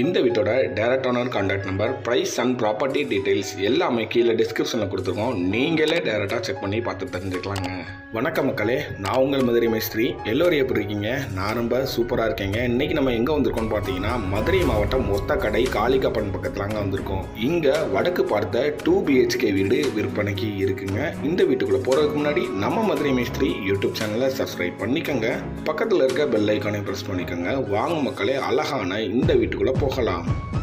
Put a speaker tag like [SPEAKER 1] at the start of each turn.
[SPEAKER 1] இந்த வீட்டோட direct owner contact number price and property details எல்லாமே கீழே டிஸ்கிரிப்ஷனில் கொடுத்துருக்கோம். நீங்களே டேரெக்டாக செக் பண்ணி பார்த்து தெரிஞ்சுக்கலாங்க. வணக்கம் மக்களே நான் உங்கள் மதுரை மேஸ்திரி. எல்லோரும் எப்படி இருக்கீங்க? நான் ரொம்ப சூப்பராக இருக்கேங்க. இன்றைக்கி நம்ம எங்கே வந்திருக்கோம்னு பார்த்தீங்கன்னா மதுரை மாவட்டம் ஒத்தக்கடை காளிகாப்பன் பக்கத்துலாங்க வந்திருக்கோம். இங்கே வடக்கு பார்த்த டூ பிஹெச்கே வீடு விற்பனைக்கு இருக்குங்க. இந்த வீட்டுக்குள்ளே போகிறதுக்கு முன்னாடி நம்ம மதுரை மேஸ்திரி யூடியூப் சேனலை சப்ஸ்கிரைப் பண்ணிக்கோங்க. பக்கத்தில் இருக்க பெல் ஐக்கானை ப்ரெஸ் பண்ணிக்கோங்க. வாங்க மக்களே அழகான இந்த வீட்டுக்குள்ளே 我喝了。